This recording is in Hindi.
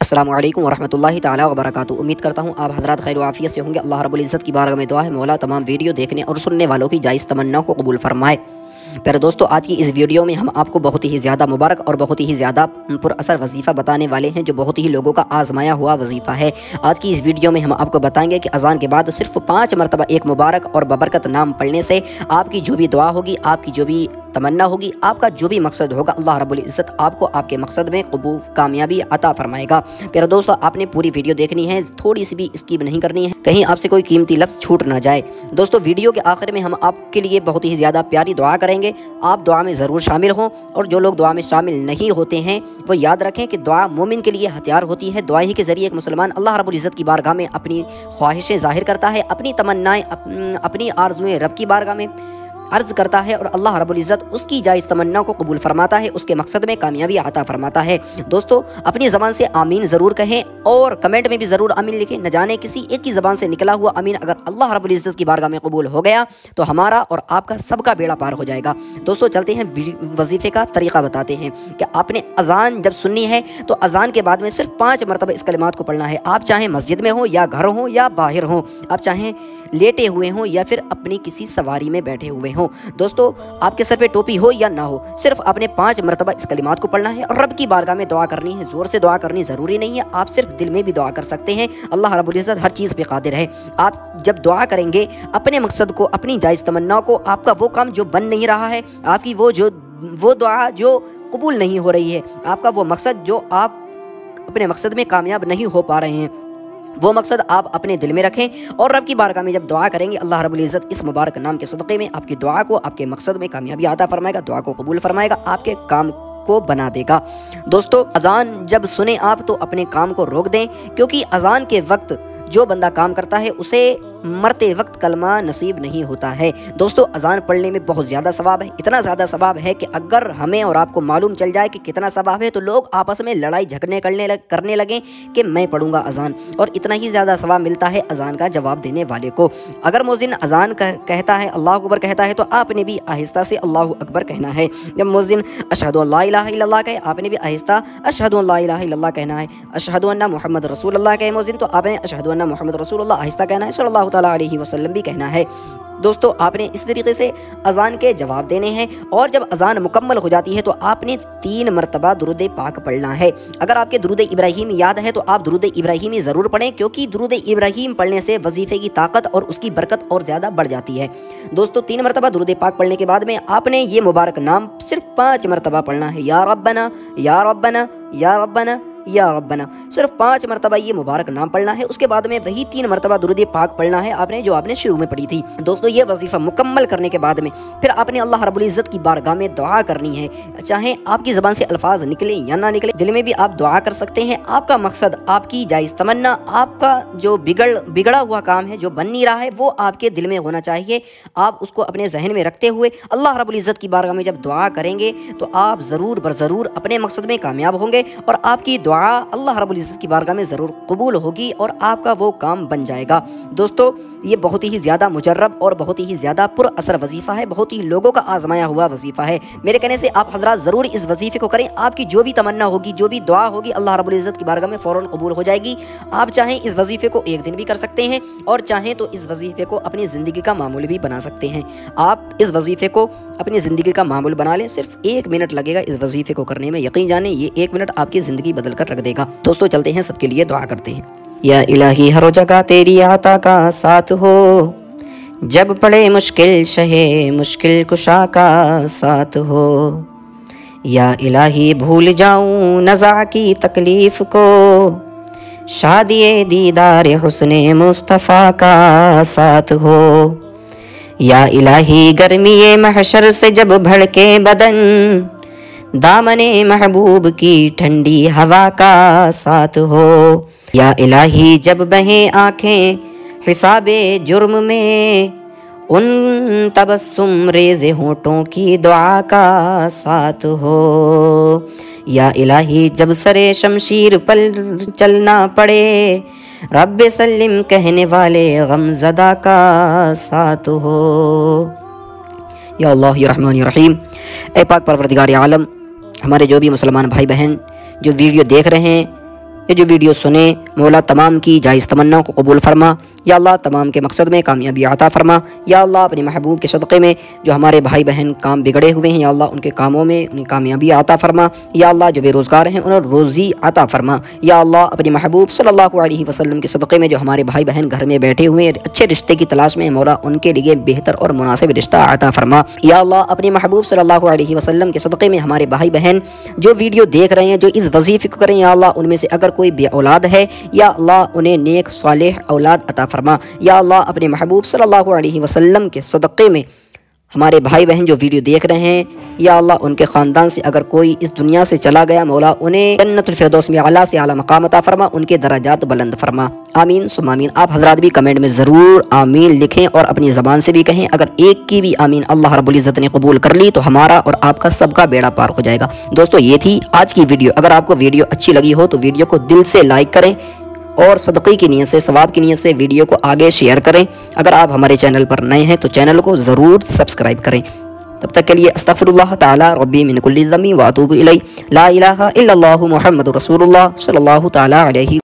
वरहमतुल्लाहि ताला वबरकातुहू उम्मीद करता हूँ आप हज़रत खैर आफियत से होंगे। अल्लाह रब्बुल इज़्ज़त की बारगाह में दुआ है। मौला तमाम वीडियो देखने और सुनने वालों की जायज़ तमन्ना को कबूल फरमाए। प्यारे दोस्तों, आज की इस वीडियो में हम आपको बहुत ही ज़्यादा मुबारक और बहुत ही ज़्यादा पुरअसर वजीफ़ा बताने वाले हैं, जो बहुत ही लोगों का आजमाया हुआ वजीफ़ा है। आज की इस वीडियो में हम आपको बताएँगे कि अजान के बाद सिर्फ़ पाँच मरतबा एक मुबारक और बबरकत नाम पढ़ने से आपकी जो भी दुआ होगी, आपकी जो भी तमन्ना होगी, आपका जो भी मकसद होगा, अल्लाह रब्बुल इज़्ज़त आपको आपके मकसद में कबूल, कामयाबी अता फरमाएगा। प्यारे दोस्तों, आपने पूरी वीडियो देखनी है थोड़ी सी भी स्कीप नहीं करनी है, कहीं आपसे कोई कीमती लफ्ज़ छूट ना जाए। दोस्तों, वीडियो के आखिर में हम आपके लिए बहुत ही ज़्यादा प्यारी दुआ करेंगे। आप दुआ में ज़रूर शामिल हों, और जो लोग दुआ में शामिल नहीं होते हैं, वो याद रखें कि दुआ मोमिन के लिए हथियार होती है। दुआ ही के ज़रिए एक मुसलमान अल्लाह रब्बुल इज़्ज़त की बारगाह में अपनी ख्वाहिशें ज़ाहिर करता है, अपनी तमन्नाएँ अपनी आरजुएँ रब की बारगाह में। अर्ज़ करता है और अल्लाह रबुल्ज़त उसकी जायज़ तमन्ना को कबूल फरमाता है, उसके मकसद में कामयाबी आता फरमाता है। दोस्तों, अपनी ज़बान से आमीन ज़रूर कहें और कमेंट में भी ज़रूर अमीन लिखें। न जाने किसी एक की ज़बान से निकला हुआ अमीन अगर अल्लाह रबुल्ज़त की बारगाह में कबूल हो गया तो हमारा और आपका सबका बेड़ा पार हो जाएगा। दोस्तों, चलते हैं वजीफ़े का तरीक़ा बताते हैं कि आपने अजान जब सुननी है तो अजान के बाद में सिर्फ़ पाँच मरतबा इस कलिमात को पढ़ना है। आप चाहें मस्जिद में हो या घर हो या बाहर हो, आप चाहें लेटे हुए हों या फिर अपनी किसी सवारी में बैठे हुए हों। दोस्तों, आपके सर पे टोपी हो या ना हो, सिर्फ़ आपने पाँच मरतबा इस कलिमात को पढ़ना है। और रब की बारगाह में दुआ करनी है, ज़ोर से दुआ करनी ज़रूरी नहीं है। आप सिर्फ़ दिल में भी दुआ कर सकते हैं। अल्लाह रबुल्ज़त हर चीज़ पे कादिर है। आप जब दुआ करेंगे, अपने मकसद को, अपनी जायज़ तमन्ना को, आपका वो काम जो बन नहीं रहा है, आपकी वो जो, वो दुआ जो कबूल नहीं हो रही है, आपका वो मकसद जो आप अपने मकसद में कामयाब नहीं हो पा रहे हैं। वो मकसद आप अपने दिल में रखें और रब की बारगाह में जब दुआ करेंगे, अल्लाह रब्बुल इज़्ज़त इस मुबारक नाम के सदक़े में आपकी दुआ को, आपके मकसद में कामयाबी आता फरमाएगा, दुआ को कबूल फरमाएगा, आपके काम को बना देगा। दोस्तों, अजान जब सुने आप तो अपने काम को रोक दें, क्योंकि अजान के वक्त जो बंदा काम करता है, उसे मरते वक्त कलमा नसीब नहीं होता है। दोस्तों अजान पढ़ने में बहुत ज़्यादा सवाब है। इतना ज़्यादा सवाब है कि अगर हमें और आपको मालूम चल जाए कि कितना सवाब है तो लोग आपस में लड़ाई झगड़ने करने लग, करने लगे कि मैं पढ़ूँगा अजान। और इतना ही ज़्यादा सवाब मिलता है अजान का जवाब देने वाले को। अगर मोजिन अजान कह, कहता है अल्लाह अकबर कहता है तो आपने भी आहिस्ता से अल्लाह अकबर कहना है। जब मोजिन अशहद कहे आपने भी आहिस्ता अशहद कहना है। अशहद मोहम्मद रसूल कहे मोजिन तो आपने अशहद मोहम्मद रसूल आहिस्ता कहना है सल्लल्लाहु सल्लल्लाहु वसल्लम भी कहना है। दोस्तों, आपने इस तरीके से अजान के जवाब देने हैं और जब अजान मुकम्मल हो जाती है तो आपने तीन मरतबा दरुद पाक पढ़ना है। अगर आपके दरुद इब्राहिम याद है तो आप दरुद इब्राहिमी ज़रूर पढ़ें क्योंकि दुरुद इब्राहिम पढ़ने से वजीफ़े की ताकत और उसकी बरकत और ज़्यादा बढ़ जाती है। दोस्तों, तीन मरतबा दरुद पाक पढ़ने के बाद में आपने ये मुबारक नाम सिर्फ़ पाँच मरतबा पढ़ना है। या रब्बना या रब्बना या रब्बना। या रब्बना। सिर्फ़ पाँच मरतबा ये मुबारक नाम पढ़ना है, उसके बाद में वही तीन मरतबा दुरुद पाक पढ़ना है आपने जो आपने शुरू में पढ़ी थी। दोस्तों, ये वजीफ़ा मुकम्मल करने के बाद में फिर आपने अल्लाह रब्बुल इज़्ज़त की बारगाह में दुआ करनी है। चाहे आपकी ज़बान से अल्फाज निकले या ना निकले, दिल में भी आप दुआ कर सकते हैं। आपका मकसद, आपकी जायज़ तमन्ना, आपका जो बिगड़, बिगड़ा हुआ काम है, जो बन नहीं रहा है, वो आपके दिल में होना चाहिए। आप उसको अपने जहन में रखते हुए अल्लाह रब्बुल इज़्ज़त की बारगाह में जब दुआ करेंगे तो आप ज़रूर बर ज़रूर अपने मकसद में कामयाब होंगे और आपकी दुआ दुआ अल्लाह रब्बुल इज़्ज़त की बारगाह में ज़रूर कबूल होगी और आपका वो काम बन जाएगा। दोस्तों, ये बहुत ही ज़्यादा मुजर्रब और बहुत ही ज़्यादा पुरअसर वजीफ़ा है, बहुत ही लोगों का आजमाया हुआ वजीफ़ा है। मेरे कहने से आप हजरा ज़रूर इस वजीफ़े को करें। आपकी जो भी तमन्ना होगी, जो भी दुआ होगी, अल्लाह रब्बुल इज़्ज़त की बारगाह में फ़ौर कबूल हो जाएगी। आप चाहें इस वजीफ़े को एक दिन भी कर सकते हैं और चाहें तो इस वजीफ़े को अपनी ज़िंदगी का मामूल भी बना सकते हैं। आप इस वजीफ़े को अपनी ज़िंदगी का मामूल बना लें। सिर्फ़ एक मिनट लगेगा इस वजीफ़े को करने में। यकीन जाने, ये एक मिनट आपकी ज़िंदगी बदल कर रख देगा। दोस्तों, चलते हैं, सबके लिए दुआ करते हैं। या इलाही, हर जगह तेरी आता का साथ हो। जब पड़े मुश्किल शहे, मुश्किल कुशा का साथ हो। या इलाही, भूल जाऊँ नज़ा की तकलीफ़ को। शादी दीदार हुसन मुस्तफ़ा का साथ हो। या इलाही गर्मी महशर से जब भड़के बदन। दामने महबूब की ठंडी हवा का साथ हो। या इलाही जब बहे आँखें हिसाबे जुर्म में, उन तबस्सुम रेज होठों की दुआ का साथ हो। या इलाही जब सरे शमशीर पल चलना पड़े, रब सलीम कहने वाले गमजदा का साथ हो। या अल्लाह रहमान रहीम। ए पाक परवरदिगार आलम हमारे जो भी मुसलमान भाई बहन जो वीडियो देख रहे हैं ये जो वीडियो सुने, मौला तमाम की जायज़ तमन्ना को कबूल फरमा। या अल्लाह तमाम के मकसद में कामयाबी आता फरमा। या अल्लाह अपने महबूब के सदक़े में जो हमारे भाई बहन काम बिगड़े हुए हैं, या अल्लाह उनके कामों में उन्हें कामयाबी आता फरमा। या अल्लाह जो बेरोज़गार हैं, उन्हें रोज़ी आता फरमा। या अल्लाह अपने महबूब सल्लल्लाहु अलैहि वसल्लम के सदक़े में जो हमारे भाई बहन घर में बैठे हुए हैं, अच्छे रिश्ते की तलाश में मौला उनके लिए बेहतर और मुनासिब रिश्ता आता फरमा। या अल्लाह अपने महबूब सल्लल्लाहु अलैहि वसल्लम के सदक़े में हमारे भाई बहन जो वीडियो देख रहे हैं, जो इस वजीफ़े को करें, या अल्लाह उनमें से अगर कोई बे औलाद है, या अल्लाह उन्हें नेक, सालेह औलाद अता फरमा। या अल्लाह अपने महबूब सल्लल्लाहु अलैहि वसल्लम के सदक़े में हमारे भाई बहन जो वीडियो देख रहे हैं, या अल्लाह उनके ख़ानदान से अगर कोई इस दुनिया से चला गया, मौला उन्हें जन्नतफरदौस में अला से अला मकाम अता फरमा, उनके दराजात बुलंद फरमा। आमीन सुमामीन आप हजरात भी कमेंट में ज़रूर आमीन लिखें और अपनी ज़बान से भी कहें, अगर एक की भी आमीन अल्लाह रबुल्ज़त ने कबूल कर ली तो हमारा और आपका सबका बेड़ा पार हो जाएगा। दोस्तों, ये थी आज की वीडियो। अगर आपको वीडियो अच्छी लगी हो तो वीडियो को दिल से लाइक करें और सदक़ी की नीयत से, सवाब की नीयत से वीडियो को आगे शेयर करें। अगर आप हमारे चैनल पर नए हैं तो चैनल को ज़रूर सब्सक्राइब करें। तब तक के लिए अस्तफ़रुल्लाह ताला रब्बी मिन कुल्ली ज़म्मी व इलैहि। ला इलाहा इल्लल्लाहु मुहम्मदुर रसूलुल्लाह सल्लल्लाहु अलैहि